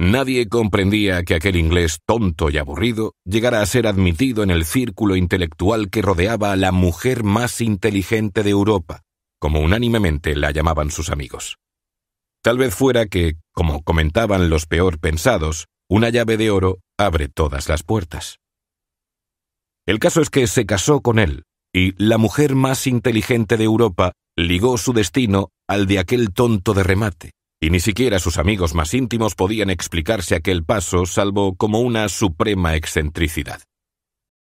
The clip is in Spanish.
Nadie comprendía que aquel inglés tonto y aburrido llegara a ser admitido en el círculo intelectual que rodeaba a la mujer más inteligente de Europa, como unánimemente la llamaban sus amigos. Tal vez fuera que, como comentaban los peor pensados, una llave de oro abre todas las puertas. El caso es que se casó con él, y la mujer más inteligente de Europa ligó su destino al de aquel tonto de remate, y ni siquiera sus amigos más íntimos podían explicarse aquel paso salvo como una suprema excentricidad.